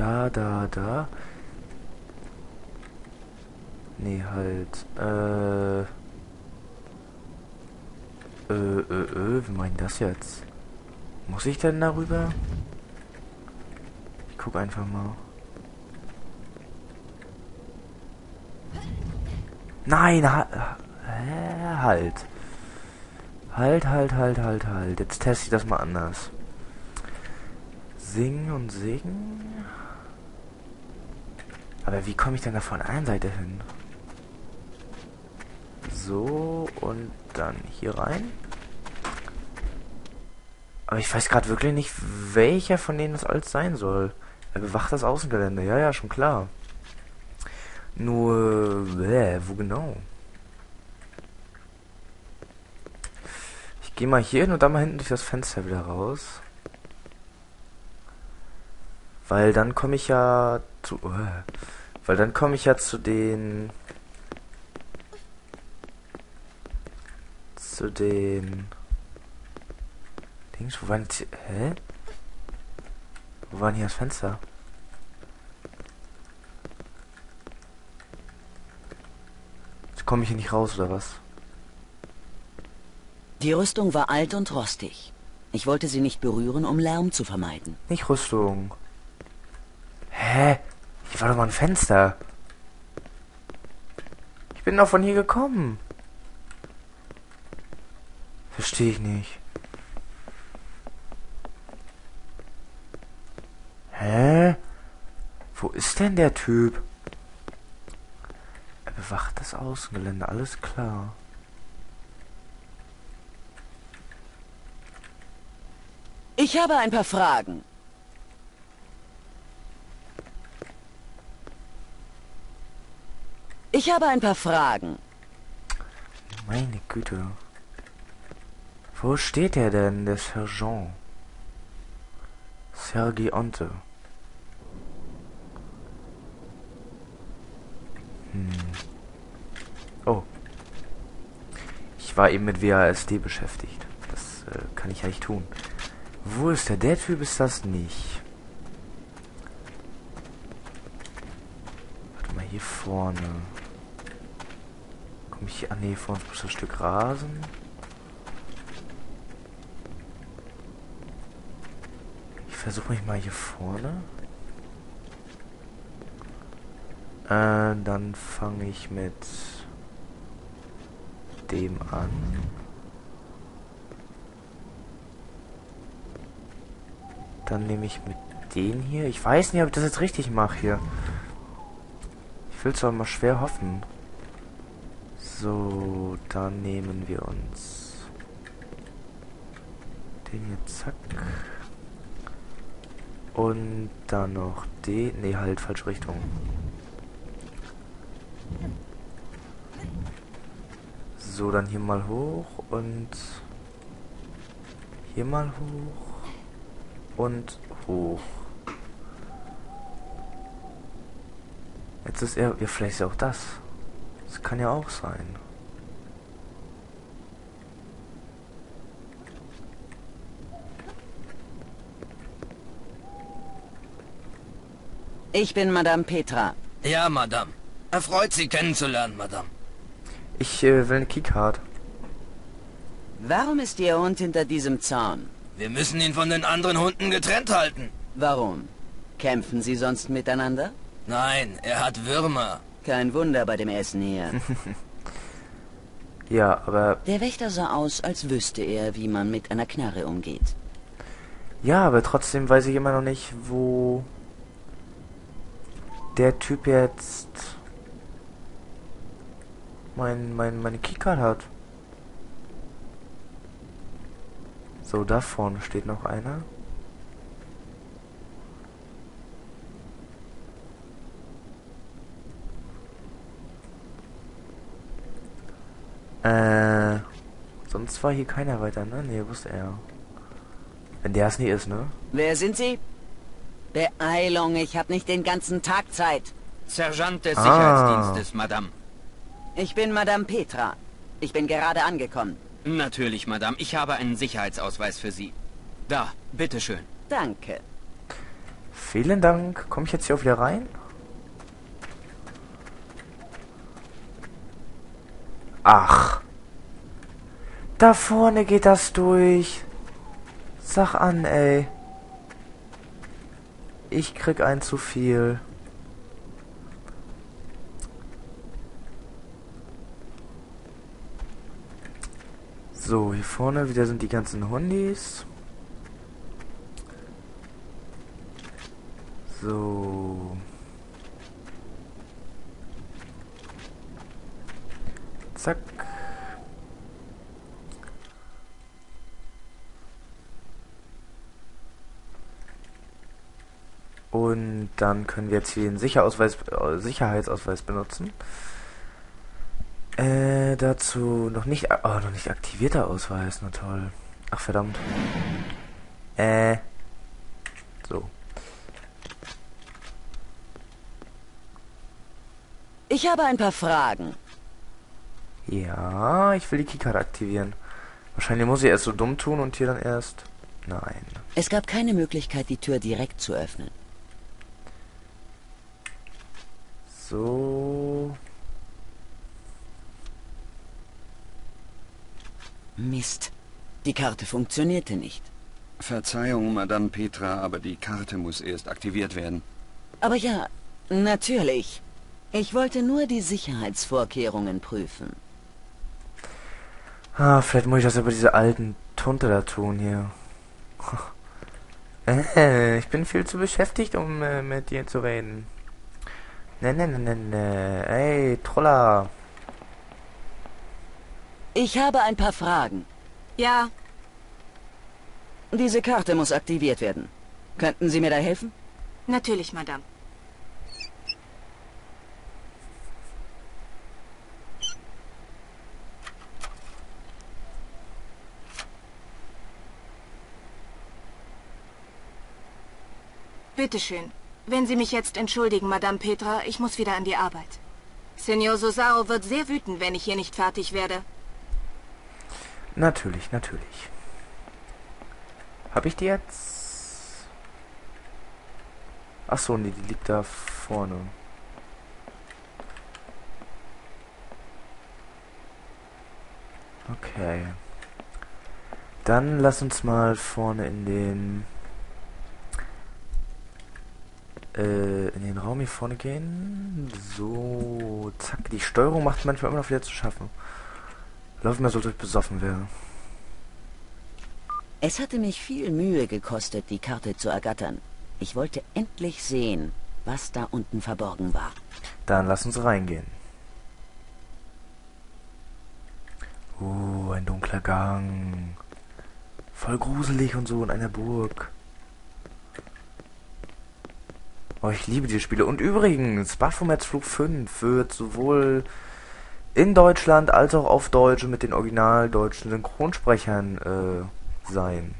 Da, da, da. Nee, halt. Äh. Äh, äh, äh, wie meint das jetzt? Muss ich denn darüber? Ich guck einfach mal. Nein, halt. Halt. Halt, halt, halt, halt, halt. Jetzt teste ich das mal anders. Singen und singen. Aber wie komme ich denn da von einer Seite hin? So, und dann hier rein. Aber ich weiß gerade wirklich nicht, welcher von denen das alles sein soll. Er bewacht das Außengelände. Ja, ja, schon klar. Nur, äh, wo genau? Ich gehe mal hier hin und dann mal hinten durch das Fenster wieder raus. Weil dann komme ich ja zu... Äh, weil dann komme ich ja zu den... Zu den... Dings, wo waren die... Hä? Wo war hier das Fenster? Jetzt komme ich hier nicht raus, oder was? Die Rüstung war alt und rostig. Ich wollte sie nicht berühren, um Lärm zu vermeiden. Nicht Rüstung. Hä? War doch mal ein Fenster. Ich bin doch von hier gekommen. Verstehe ich nicht. Hä? Wo ist denn der Typ? Er bewacht das Außengelände, alles klar. Ich habe ein paar Fragen. Ich habe ein paar Fragen. Meine Güte. Wo steht er denn, der Sergeant? Sergi Onte. Hm. Oh. Ich war eben mit WASD beschäftigt. Das äh, kann ich ja nicht tun. Wo ist der? Der Typ ist das nicht. Warte mal, hier vorne. Komm ich. Ah, nee, vor uns muss ein Stück Rasen. Ich versuche mich mal hier vorne. Äh, dann fange ich mit dem an. Dann nehme ich mit den hier. Ich weiß nicht, ob ich das jetzt richtig mache hier. Ich will es aber mal schwer hoffen. So, dann nehmen wir uns den hier, zack. Und dann noch den. Ne, halt, falsche Richtung. So, dann hier mal hoch und hier mal hoch und hoch. Jetzt ist er, ja vielleicht ist ja auch das. Das kann ja auch sein. Ich bin Madame Petra. Ja, Madame. Erfreut Sie kennenzulernen, Madame. Ich äh, will eine Keycard. Warum ist Ihr Hund hinter diesem Zaun? Wir müssen ihn von den anderen Hunden getrennt halten. Warum? Kämpfen Sie sonst miteinander? Nein, er hat Würmer. Kein Wunder bei dem Essen hier. ja, aber... Der Wächter sah aus, als wüsste er, wie man mit einer Knarre umgeht. Ja, aber trotzdem weiß ich immer noch nicht, wo der Typ jetzt mein, mein, meine Keycard hat. So, da vorne steht noch einer. Äh, sonst war hier keiner weiter, ne? Ne, wusste er. Wenn der es nie ist, ne? Wer sind Sie? Beeilung, ich habe nicht den ganzen Tag Zeit. Sergeant des ah. Sicherheitsdienstes, Madame. Ich bin Madame Petra. Ich bin gerade angekommen. Natürlich, Madame. Ich habe einen Sicherheitsausweis für Sie. Da, bitteschön. Danke. Vielen Dank. Komme ich jetzt hier auch wieder rein? Ach. Da vorne geht das durch. Sag an, ey. Ich krieg ein zu viel. So, hier vorne wieder sind die ganzen Hundis. So. Zack. Und dann können wir jetzt hier den Sicherausweis, äh, Sicherheitsausweis benutzen. Äh, dazu noch nicht, oh, noch nicht aktivierter Ausweis, na toll. Ach, verdammt. Äh, so. Ich habe ein paar Fragen. Ja, ich will die Keycard aktivieren. Wahrscheinlich muss ich erst so dumm tun und hier dann erst... Nein. Es gab keine Möglichkeit, die Tür direkt zu öffnen. So. Mist. Die Karte funktionierte nicht. Verzeihung, Madame Petra, aber die Karte muss erst aktiviert werden. Aber ja, natürlich. Ich wollte nur die Sicherheitsvorkehrungen prüfen. Ah, vielleicht muss ich das über diese alten Tunte da tun hier. Äh, ich bin viel zu beschäftigt, um äh, mit dir zu reden. Ne, ne, ne, ne, ne. Ey, Troller. Ich habe ein paar Fragen. Ja, Diese Karte muss aktiviert werden. Könnten Sie mir da helfen? natürlich, Madame. Bitteschön. Wenn Sie mich jetzt entschuldigen, Madame Petra, ich muss wieder an die Arbeit. Senor Sosao wird sehr wütend, wenn ich hier nicht fertig werde. Natürlich, natürlich. Hab ich die jetzt? Ach so, nee, die liegt da vorne. Okay. Dann lass uns mal vorne in den äh, in den Raum hier vorne gehen. So, zack. Die Steuerung macht manchmal immer noch wieder zu schaffen. Laufen wir so durch besoffen wäre. Es hatte mich viel Mühe gekostet, die Karte zu ergattern. Ich wollte endlich sehen, was da unten verborgen war. Dann lass uns reingehen. Oh, ein dunkler Gang. Voll gruselig und so in einer Burg. Oh, ich liebe diese Spiele. Und übrigens, Baphomets Flug 5 wird sowohl in Deutschland als auch auf Deutsch mit den original deutschen Synchronsprechern äh, sein.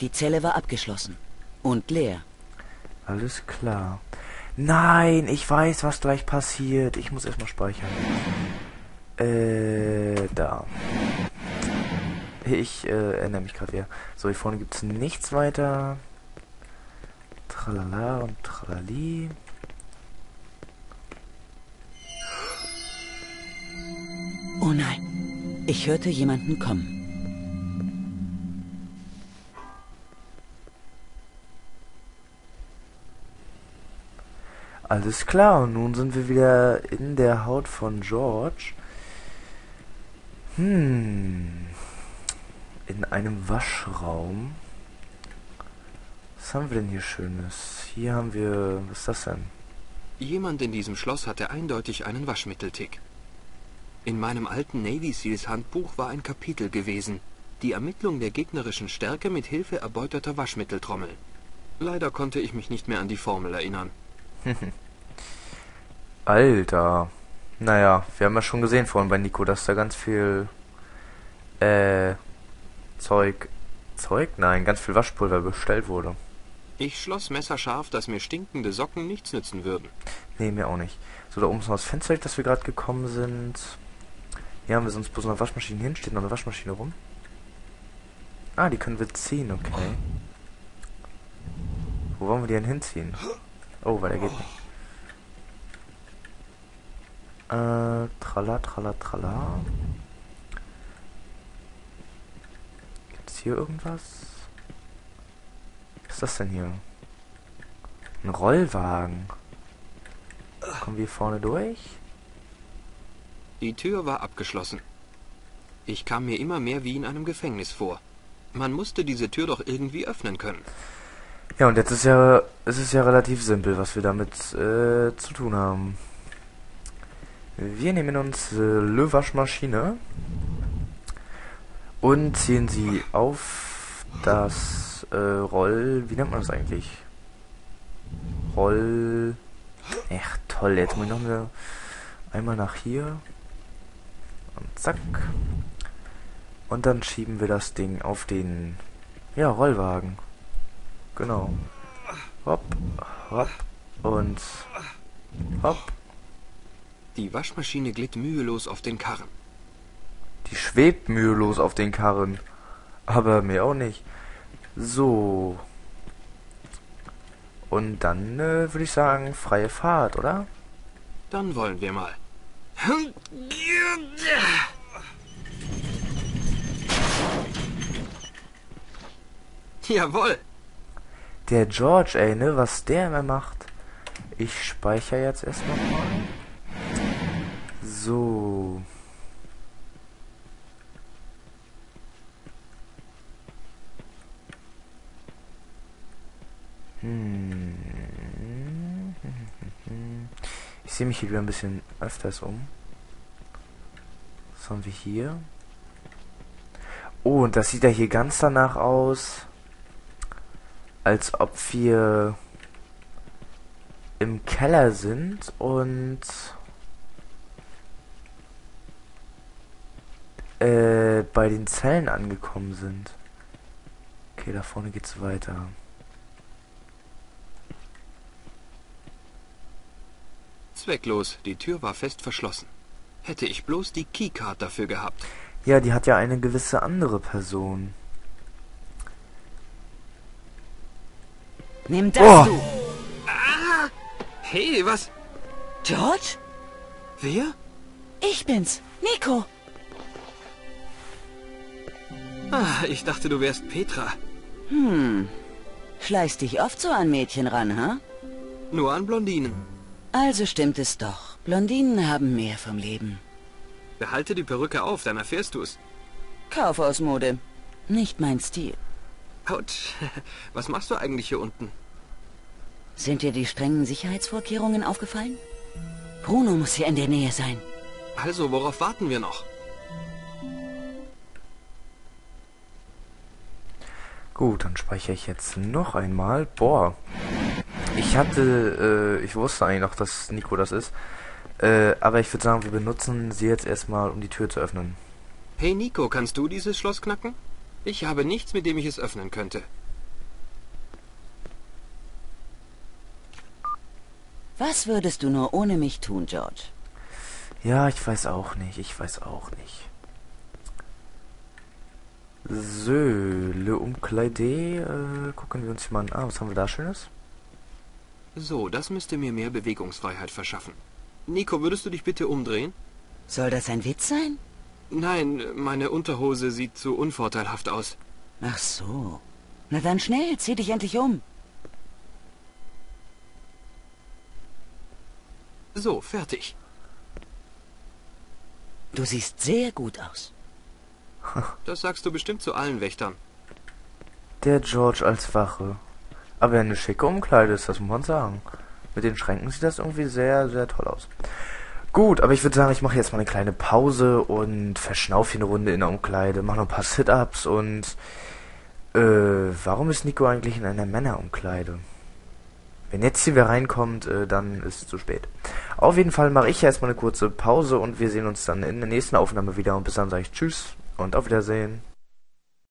Die Zelle war abgeschlossen und leer. Alles klar. Nein, ich weiß, was gleich passiert. Ich muss erstmal speichern. Äh, da. Ich äh, erinnere mich gerade wieder. So, hier vorne gibt es nichts weiter. Tralala und Tralali. Oh nein, ich hörte jemanden kommen. Alles klar, und nun sind wir wieder in der Haut von George. Hm. In einem Waschraum. Was haben wir denn hier Schönes? Hier haben wir... Was ist das denn? Jemand in diesem Schloss hatte eindeutig einen Waschmitteltick. In meinem alten Navy Seals Handbuch war ein Kapitel gewesen. Die Ermittlung der gegnerischen Stärke mit Hilfe erbeuteter Waschmitteltrommel. Leider konnte ich mich nicht mehr an die Formel erinnern. Alter. Naja, wir haben ja schon gesehen vorhin bei Nico, dass da ganz viel äh Zeug Zeug? Nein, ganz viel Waschpulver bestellt wurde. Ich schloss messerscharf, dass mir stinkende Socken nichts nützen würden. Nee, mir auch nicht. So, da oben ist noch das Fenster, das wir gerade gekommen sind. Hier haben wir sonst bloß noch Waschmaschinen hin. Steht noch eine Waschmaschine rum. Ah, die können wir ziehen, okay. Wo wollen wir die denn hinziehen? Oh, weil der geht nicht. Äh, tralla, tralla, tralla. Gibt's hier irgendwas? Ist das denn hier? Ein Rollwagen. Kommen wir vorne durch? Die Tür war abgeschlossen. Ich kam mir immer mehr wie in einem Gefängnis vor. Man musste diese Tür doch irgendwie öffnen können. Ja, und jetzt ist ja, es ist ja relativ simpel, was wir damit äh, zu tun haben. Wir nehmen uns äh, Le Waschmaschine und ziehen sie auf das äh, Roll... Wie nennt man das eigentlich? Roll... Ach toll, jetzt muss ich noch eine, einmal nach hier. Und zack. Und dann schieben wir das Ding auf den ja, Rollwagen. Genau. Hopp, hopp und hopp. Die Waschmaschine glitt mühelos auf den Karren. Die schwebt mühelos auf den Karren. Aber mir auch nicht. So. Und dann äh, würde ich sagen, freie Fahrt, oder? Dann wollen wir mal. Jawohl. Der George, ey, ne, was der immer macht. Ich speichere jetzt erstmal mal. So. Sehe mich hier wieder ein bisschen öfters um. Was haben wir hier? Oh, und das sieht ja hier ganz danach aus, als ob wir im Keller sind und äh, bei den Zellen angekommen sind. Okay, da vorne geht's weiter. Zwecklos, die Tür war fest verschlossen. Hätte ich bloß die Keycard dafür gehabt. Ja, die hat ja eine gewisse andere Person. Nimm das, Oh. du! Hey, was? George? Wer? Ich bin's, Nico. Ah, ich dachte, du wärst Petra. Hm. Schleichst dich oft so an Mädchen ran, ha? Nur an Blondinen. Also stimmt es doch. Blondinen haben mehr vom Leben. Behalte die Perücke auf, dann erfährst du's. Kaufausmode. Nicht mein Stil. Autsch. Was machst du eigentlich hier unten? Sind dir die strengen Sicherheitsvorkehrungen aufgefallen? Bruno muss hier in der Nähe sein. Also, worauf warten wir noch? Gut, dann speichere ich jetzt noch einmal. Boah. Ich hatte, äh, ich wusste eigentlich noch, dass Nico das ist. Äh, aber ich würde sagen, wir benutzen sie jetzt erstmal, um die Tür zu öffnen. Hey Nico, kannst du dieses Schloss knacken? Ich habe nichts, mit dem ich es öffnen könnte. Was würdest du nur ohne mich tun, George? Ja, ich weiß auch nicht, ich weiß auch nicht. So, Le Umkleide, äh, gucken wir uns hier mal an. Ah, was haben wir da Schönes? So, das müsste mir mehr Bewegungsfreiheit verschaffen. Nico, würdest du dich bitte umdrehen? Soll das ein Witz sein? Nein, meine Unterhose sieht zu unvorteilhaft aus. Ach so. Na dann schnell, zieh dich endlich um. So, fertig. Du siehst sehr gut aus. Das sagst du bestimmt zu allen Wächtern. Der George als Wache. Aber eine schicke Umkleide ist, das muss man sagen. Mit den Schränken sieht das irgendwie sehr, sehr toll aus. Gut, aber ich würde sagen, ich mache jetzt mal eine kleine Pause und verschnaufe hier eine Runde in der Umkleide, mache noch ein paar Sit-Ups und äh, warum ist Nico eigentlich in einer Männerumkleide? Wenn jetzt hier wer reinkommt, äh, dann ist es zu spät. Auf jeden Fall mache ich erstmal eine kurze Pause und wir sehen uns dann in der nächsten Aufnahme wieder und bis dann sage ich Tschüss und auf Wiedersehen.